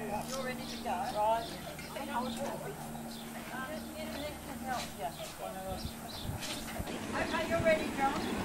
You're ready to go. Right. I'll um, help you. Okay, you're ready, John.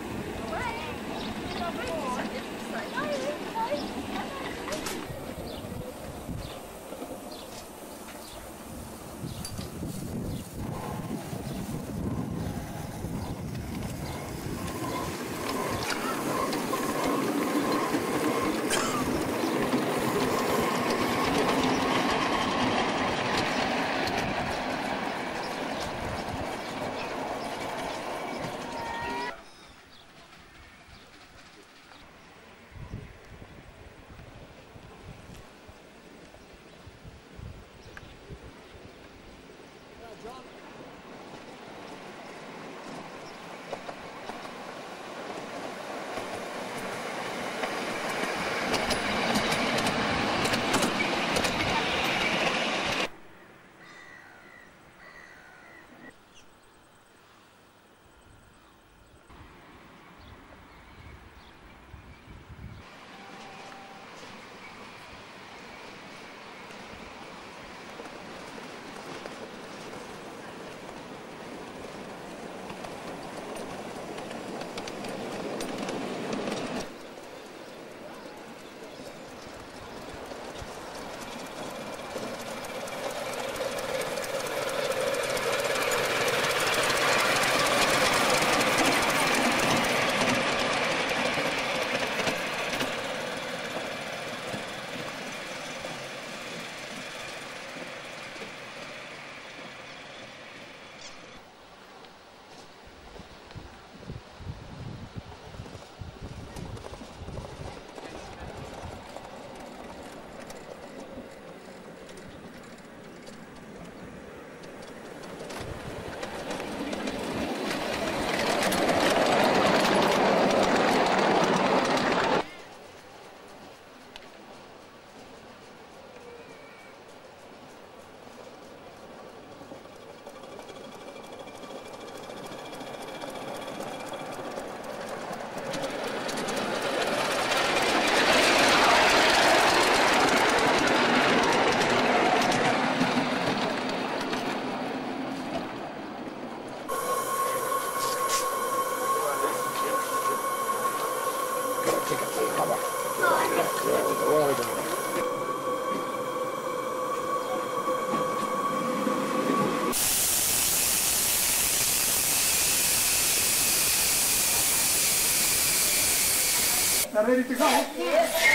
Are ready to go?